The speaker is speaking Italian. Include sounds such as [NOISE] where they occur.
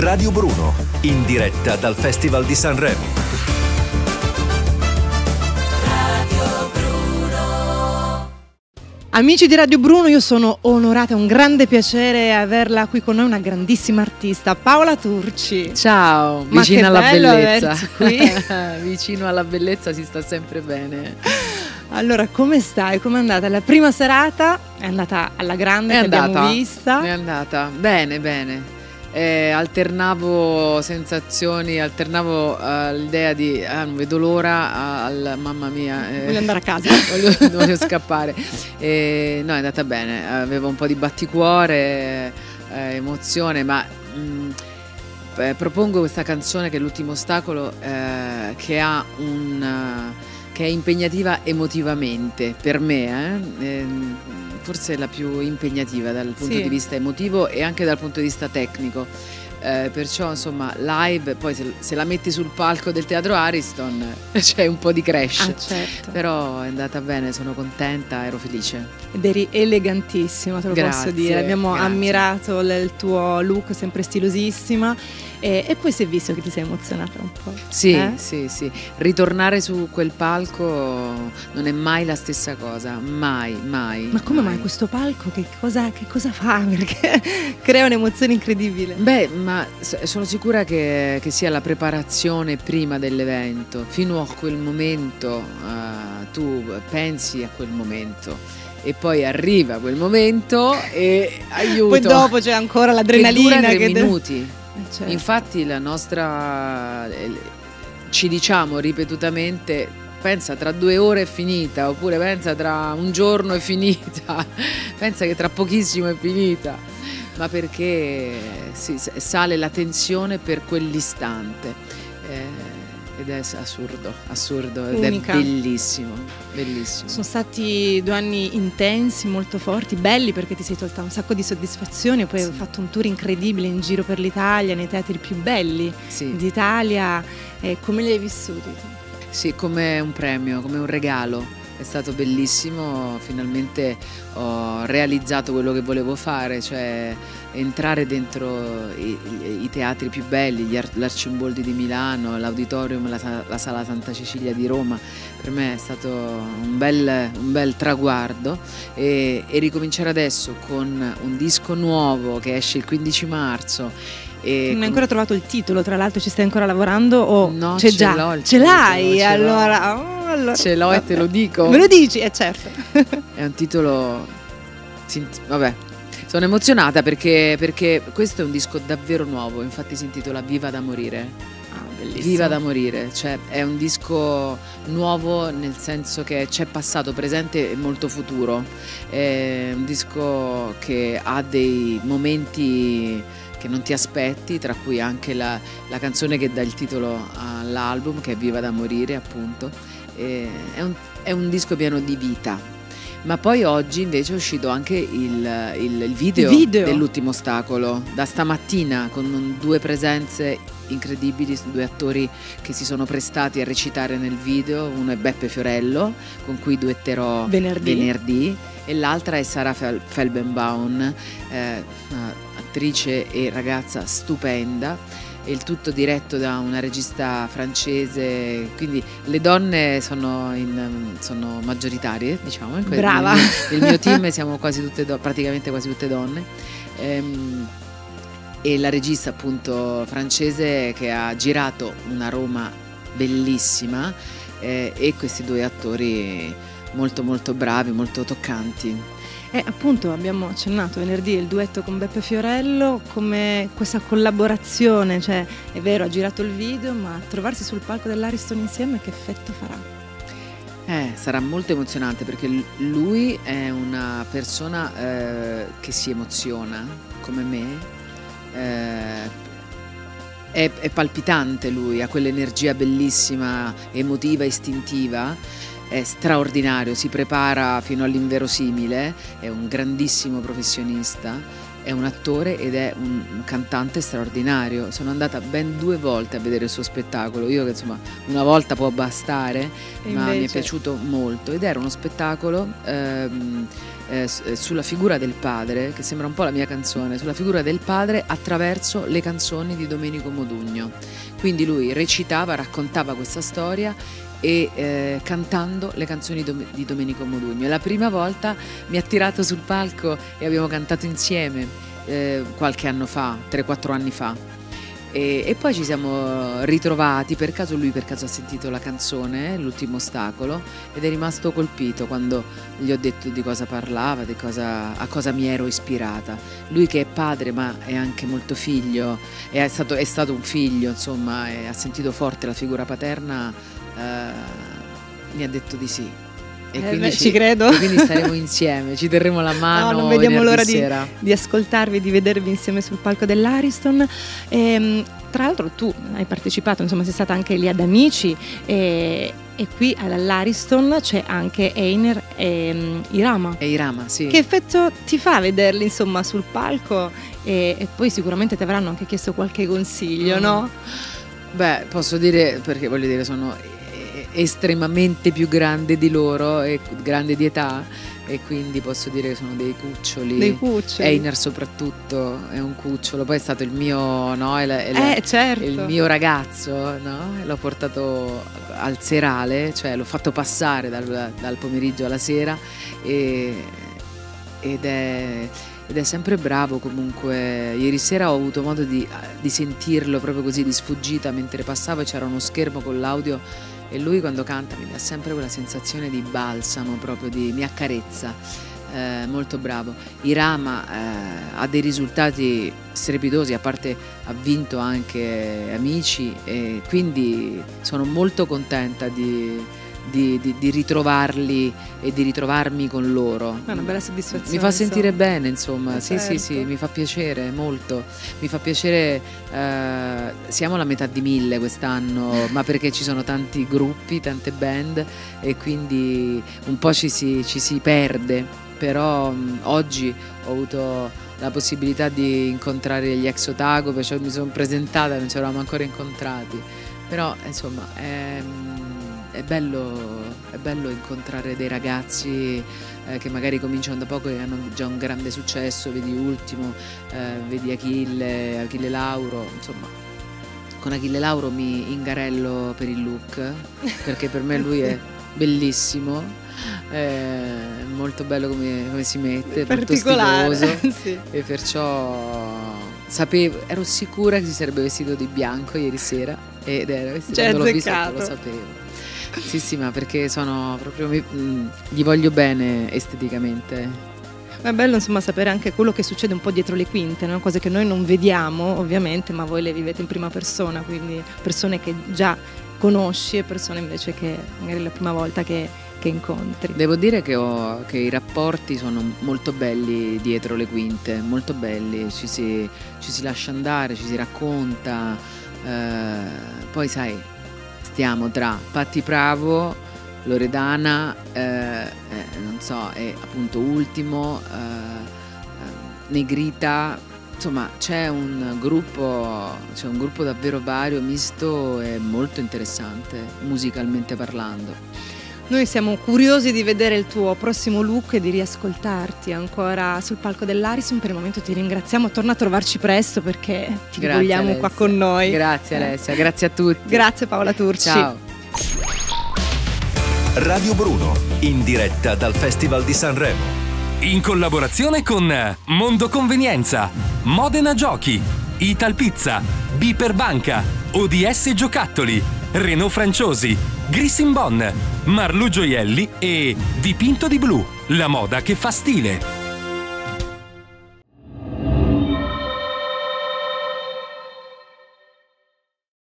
Radio Bruno, in diretta dal Festival di Sanremo. Amici di Radio Bruno, io sono onorata, è un grande piacere averla qui con noi, una grandissima artista, Paola Turci. Ciao, Ma vicino che alla bellezza. [LAUGHS] vicino alla bellezza si sta sempre bene. Allora, come stai? Come è andata? La prima serata è andata alla grande, È che andata, abbiamo vista. È andata bene, bene. Eh, alternavo sensazioni, alternavo eh, l'idea di ah, non vedo l'ora al mamma mia. eh, Voglio andare a casa. [LAUGHS] voglio, voglio scappare. Eh, no, è andata bene. Avevo un po' di batticuore, eh, emozione, ma mh, eh, propongo questa canzone che è l'ultimo ostacolo, eh, che ha un. che è impegnativa emotivamente per me, eh? Forse la più impegnativa dal punto Sì. di vista emotivo e anche dal punto di vista tecnico. Eh, perciò insomma live, poi se, se la metti sul palco del teatro Ariston [LAUGHS] c'è un po' di crash. Ah, certo. Però è andata bene, sono contenta, ero felice. Ed eri elegantissima, te lo Grazie, posso dire. Abbiamo grazie. ammirato il tuo look, sempre stilosissima. E, e poi si è visto che ti sei emozionata un po'. Sì, Eh? sì, sì. Ritornare su quel palco non è mai la stessa cosa, mai, mai. Ma come mai questo palco? Che cosa, che cosa fa? [LAUGHS] Perché crea un'emozione incredibile. Beh, ma s- sono sicura che, che sia la preparazione prima dell'evento. Fino a quel momento eh, tu pensi a quel momento e poi arriva quel momento e [LAUGHS] aiuto. Poi dopo c'è ancora l'adrenalina. che dura tre che minuti. Eh, certo. Infatti la nostra eh, ci diciamo ripetutamente pensa tra due ore è finita oppure pensa tra un giorno è finita, [LAUGHS] pensa che tra pochissimo è finita, ma perché sale la tensione per quell'istante. Eh, ed è assurdo, assurdo ed Unica. è bellissimo, bellissimo. Sono stati due anni intensi, molto forti, belli perché ti sei tolta un sacco di soddisfazioni, poi hai Sì. fatto un tour incredibile in giro per l'Italia, nei teatri più belli Sì. d'Italia. Eh, come li hai vissuti? Sì, come un premio, come un regalo. È stato bellissimo, finalmente ho realizzato quello che volevo fare, cioè entrare dentro i, i- i teatri più belli, l'Arcimboldi di Milano, l'Auditorium, la, la Sala Santa Cecilia di Roma. Per me è stato un bel, un bel traguardo e, e ricominciare adesso con un disco nuovo che esce il 15 marzo. Non hai ancora trovato il titolo, tra l'altro ci stai ancora lavorando o No, c'è ce già? ce l'hai? allora, oh, allora- Ce l'ho e te lo dico. Me lo dici? Eh certo. [LAUGHS] È un titolo. Vabbè. Sono emozionata perché, perché questo è un disco davvero nuovo, infatti si intitola Viva da morire. Ah, bellissimo. Viva da morire, cioè è un disco nuovo nel senso che c'è passato, presente e molto futuro. È un disco che ha dei momenti che non ti aspetti, tra cui anche la, la canzone che dà il titolo all'album, che è Viva da morire, appunto. E è, un, è un disco pieno di vita. Ma poi oggi invece è uscito anche il, il- il video, video? dell'ultimo ostacolo, da stamattina con due presenze incredibili, due attori che si sono prestati a recitare nel video, uno è Beppe Fiorello, con cui duetterò Venerdì. venerdì, e l'altra è Sara Fel- Felbenbaum, eh, attrice e ragazza stupenda. E il tutto diretto da una regista francese, quindi le donne sono, in- sono maggioritarie, diciamo. in que- Brava. nel mio- Nel mio team siamo quasi tutte do- praticamente quasi tutte donne. Ehm, e la regista appunto francese che ha girato una Roma bellissima eh, e questi due attori molto molto bravi, molto toccanti. E appunto abbiamo accennato venerdì il duetto con Beppe Fiorello, come questa collaborazione, cioè è vero ha girato il video, ma trovarsi sul palco dell'Ariston insieme che effetto farà? Eh, sarà molto emozionante perché lui è una persona eh, che si emoziona come me. eh, è, è palpitante lui, ha quell'energia bellissima, emotiva, istintiva, è straordinario, si prepara fino all'inverosimile, è un grandissimo professionista, è un attore ed è un cantante straordinario. Sono andata ben due volte a vedere il suo spettacolo, io che insomma una volta può bastare, E ma mi è invece- piaciuto molto ed era uno spettacolo ehm, eh, eh, sulla figura del padre, che sembra un po' la mia canzone, sulla figura del padre attraverso le canzoni di Domenico Modugno. Quindi lui recitava, raccontava questa storia e eh, cantando le canzoni di Domenico Modugno. La prima volta mi ha tirato sul palco e abbiamo cantato insieme eh, qualche anno fa, 3-4 anni fa. E, e, poi ci siamo ritrovati, per caso lui per caso ha sentito la canzone, L'ultimo ostacolo, ed è rimasto colpito quando gli ho detto di cosa parlava, di cosa, a cosa mi ero ispirata. Lui che è padre ma è anche molto figlio, è stato, è stato un figlio, insomma, ha sentito forte la figura paterna, eh, mi ha detto di sì. E eh quindi beh, ci, credo. E quindi staremo insieme, ci terremo la mano. No, non vediamo l'ora di, di, ascoltarvi e di vedervi insieme sul palco dell'Ariston. E, ehm, tra l'altro tu hai partecipato, insomma sei stata anche lì ad Amici e, e qui all'Ariston c'è anche Einer e um, Irama. E Irama, sì. Che effetto ti fa vederli insomma sul palco e, e poi sicuramente ti avranno anche chiesto qualche consiglio, mm. no? Beh, posso dire, perché voglio dire, sono estremamente più grande di loro e grande di età e quindi posso dire che sono dei cuccioli. Dei cuccioli. Einer soprattutto è un cucciolo, poi è stato il mio, no, è la, è eh, certo. il mio ragazzo, no? L'ho portato al serale, cioè l'ho fatto passare dal, dal pomeriggio alla sera e, ed è ed è sempre bravo comunque. Ieri sera ho avuto modo di, di, sentirlo proprio così di sfuggita mentre passavo c'era uno schermo con l'audio e lui quando canta mi dà sempre quella sensazione di balsamo, proprio di mi accarezza. Eh, molto bravo. Irama eh, ha dei risultati strepitosi, a parte ha vinto anche Amici e quindi sono molto contenta di, di, di, di, ritrovarli e di ritrovarmi con loro. È una bella soddisfazione. Mi fa sentire insomma. bene, insomma, sì, certo. sì, sì, mi fa piacere molto. Mi fa piacere, eh, siamo alla metà di mille quest'anno, ma perché ci sono tanti gruppi, tante band e quindi un po' ci si, ci si perde, però mh, oggi ho avuto la possibilità di incontrare gli ex Otago, perciò mi sono presentata, non ci eravamo ancora incontrati, però insomma... Ehm, è bello, è bello incontrare dei ragazzi eh, che magari cominciano da poco e hanno già un grande successo, vedi Ultimo, eh, vedi Achille, Achille Lauro, insomma con Achille Lauro mi ingarello per il look perché per me lui è [LAUGHS] bellissimo, è molto bello come, come si mette, molto stiloso [LAUGHS] sì. e perciò sapevo, ero sicura che si sarebbe vestito di bianco ieri sera ed era vestito, cioè, quando l'ho visto lo sapevo. Sì, sì, ma perché sono proprio. Mh, gli voglio bene esteticamente. È bello insomma sapere anche quello che succede un po' dietro le quinte, no? cose che noi non vediamo ovviamente, ma voi le vivete in prima persona, quindi persone che già conosci e persone invece che magari è la prima volta che, che incontri. Devo dire che, ho, che, i rapporti sono molto belli dietro le quinte, molto belli, ci si, ci si lascia andare, ci si racconta, eh, poi sai, stiamo tra Patti Bravo, Loredana, eh, eh, non so, e appunto Ultimo, eh, eh, Negrita, insomma c'è un gruppo, c'è un gruppo davvero vario, misto e molto interessante musicalmente parlando. Noi siamo curiosi di vedere il tuo prossimo look e di riascoltarti ancora sul palco dell'Arison. Per il momento ti ringraziamo, torna a trovarci presto perché ti grazie vogliamo Alessia. qua con noi. Grazie eh. Alessia, grazie a tutti. Grazie Paola Turci. Ciao. Radio Bruno, in diretta dal Festival di Sanremo. In collaborazione con Mondo Convenienza, Modena Giochi, Ital Pizza, Biper Banca, ODS Giocattoli, Renault Franciosi, Grissin Bon, Marlu Gioielli e Dipinto di Blu, la moda che fa stile.